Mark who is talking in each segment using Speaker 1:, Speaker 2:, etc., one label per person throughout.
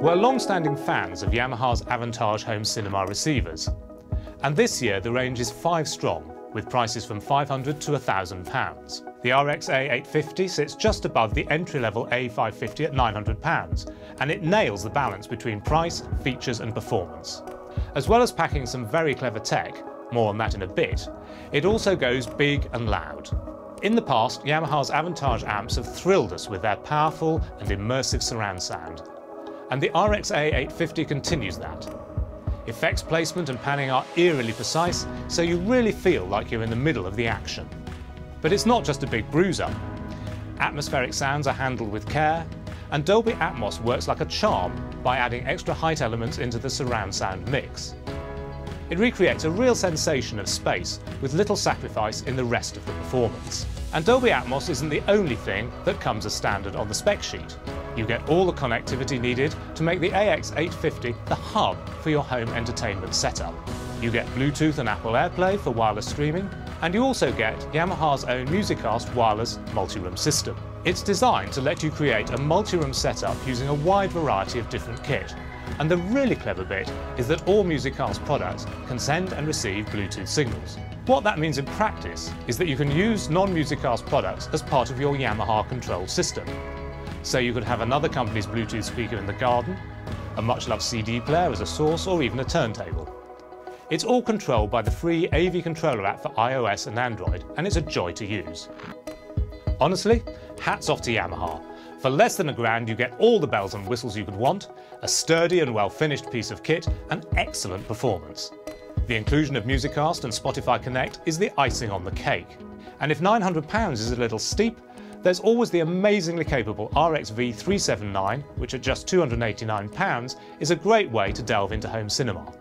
Speaker 1: We're long-standing fans of Yamaha's Aventage home cinema receivers. And this year the range is five strong, with prices from 500 to 1,000 pounds. The RXA 850 sits just above the entry-level A550 at 900 pounds, and it nails the balance between price, features and performance. As well as packing some very clever tech, more on that in a bit, it also goes big and loud. In the past, Yamaha's Aventage amps have thrilled us with their powerful and immersive surround sound. And the RXA 850 continues that. Effects placement and panning are eerily precise, so you really feel like you're in the middle of the action. But it's not just a big bruiser. Atmospheric sounds are handled with care, and Dolby Atmos works like a charm by adding extra height elements into the surround sound mix. It recreates a real sensation of space with little sacrifice in the rest of the performance. And Dolby Atmos isn't the only thing that comes as standard on the spec sheet. You get all the connectivity needed to make the AX850 the hub for your home entertainment setup. You get Bluetooth and Apple AirPlay for wireless streaming, and you also get Yamaha's own MusicCast wireless multi-room system. It's designed to let you create a multi-room setup using a wide variety of different kit, and the really clever bit is that all MusicCast products can send and receive Bluetooth signals. What that means in practice is that you can use non-MusicCast products as part of your Yamaha control system. So you could have another company's Bluetooth speaker in the garden, a much-loved CD player as a source, or even a turntable. It's all controlled by the free AV Controller app for iOS and Android, and it's a joy to use. Honestly, hats off to Yamaha. For less than a grand, you get all the bells and whistles you could want, a sturdy and well-finished piece of kit, and excellent performance. The inclusion of MusicCast and Spotify Connect is the icing on the cake. And if £900 is a little steep, there's always the amazingly capable RXV 379, which at just £289 is a great way to delve into home cinema.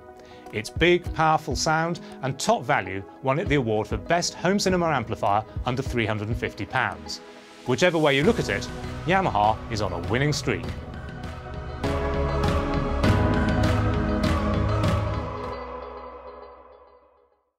Speaker 1: Its big, powerful sound and top value won it the award for Best Home Cinema Amplifier under £350. Whichever way you look at it, Yamaha is on a winning streak.